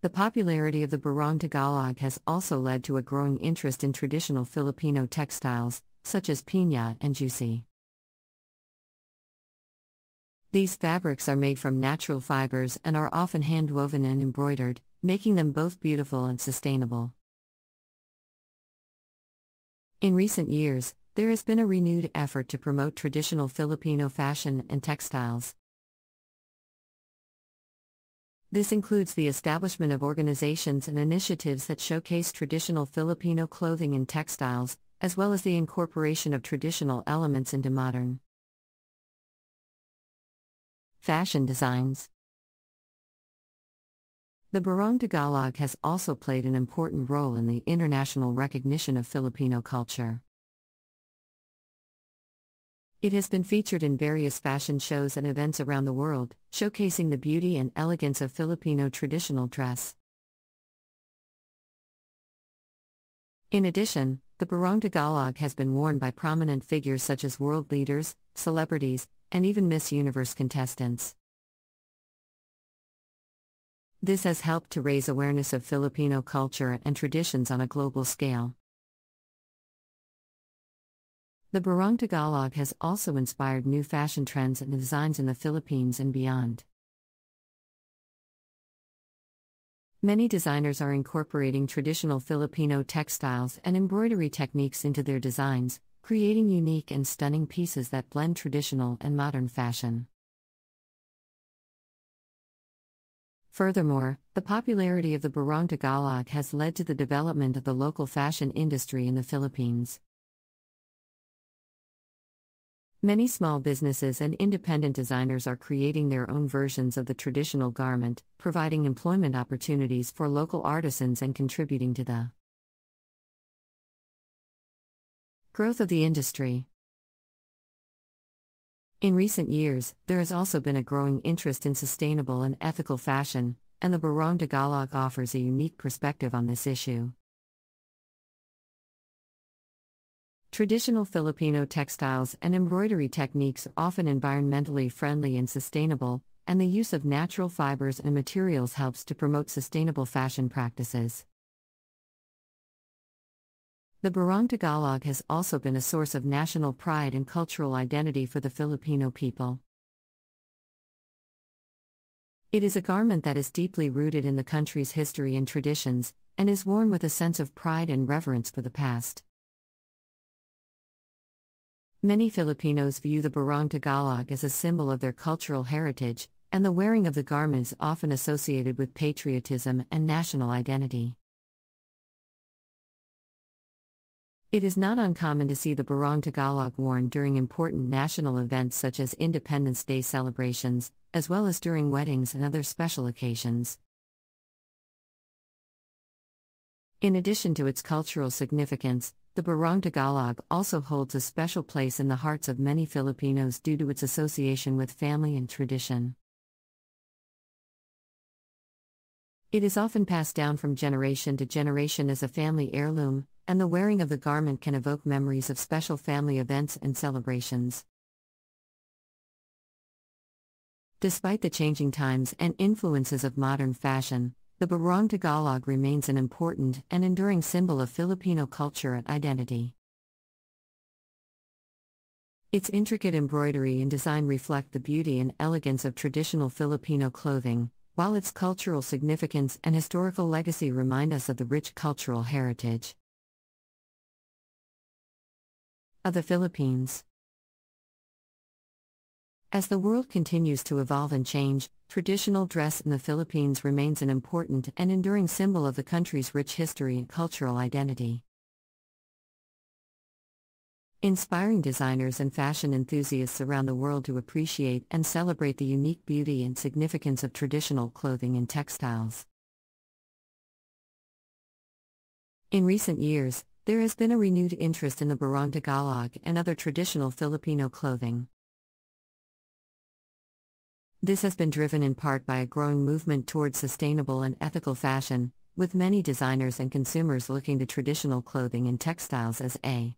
the popularity of the Barong Tagalog has also led to a growing interest in traditional Filipino textiles, such as piña and jusi. These fabrics are made from natural fibers and are often hand woven and embroidered, making them both beautiful and sustainable. In recent years, there has been a renewed effort to promote traditional Filipino fashion and textiles. This includes the establishment of organizations and initiatives that showcase traditional Filipino clothing and textiles, as well as the incorporation of traditional elements into modern fashion designs. The Barong Tagalog has also played an important role in the international recognition of Filipino culture. It has been featured in various fashion shows and events around the world, showcasing the beauty and elegance of Filipino traditional dress. In addition, the Barong Tagalog has been worn by prominent figures such as world leaders, celebrities, and even Miss Universe contestants. This has helped to raise awareness of Filipino culture and traditions on a global scale. The Barong Tagalog has also inspired new fashion trends and designs in the Philippines and beyond. Many designers are incorporating traditional Filipino textiles and embroidery techniques into their designs, creating unique and stunning pieces that blend traditional and modern fashion. Furthermore, the popularity of the Barong Tagalog has led to the development of the local fashion industry in the Philippines. Many small businesses and independent designers are creating their own versions of the traditional garment, providing employment opportunities for local artisans and contributing to the growth of the industry. In recent years, there has also been a growing interest in sustainable and ethical fashion, and the Barong Tagalog offers a unique perspective on this issue. Traditional Filipino textiles and embroidery techniques are often environmentally friendly and sustainable, and the use of natural fibers and materials helps to promote sustainable fashion practices. The Barong Tagalog has also been a source of national pride and cultural identity for the Filipino people. It is a garment that is deeply rooted in the country's history and traditions, and is worn with a sense of pride and reverence for the past. Many Filipinos view the Barong Tagalog as a symbol of their cultural heritage, and the wearing of the garment is often associated with patriotism and national identity. It is not uncommon to see the Barong Tagalog worn during important national events such as Independence Day celebrations, as well as during weddings and other special occasions. In addition to its cultural significance, the Barong Tagalog also holds a special place in the hearts of many Filipinos due to its association with family and tradition. It is often passed down from generation to generation as a family heirloom, and the wearing of the garment can evoke memories of special family events and celebrations. Despite the changing times and influences of modern fashion, the Barong Tagalog remains an important and enduring symbol of Filipino culture and identity. Its intricate embroidery and design reflect the beauty and elegance of traditional Filipino clothing, while its cultural significance and historical legacy remind us of the rich cultural heritage of the Philippines. As the world continues to evolve and change, traditional dress in the Philippines remains an important and enduring symbol of the country's rich history and cultural identity. Inspiring designers and fashion enthusiasts around the world to appreciate and celebrate the unique beauty and significance of traditional clothing and textiles. In recent years, there has been a renewed interest in the Barong Tagalog and other traditional Filipino clothing. This has been driven in part by a growing movement towards sustainable and ethical fashion, with many designers and consumers looking to traditional clothing and textiles as a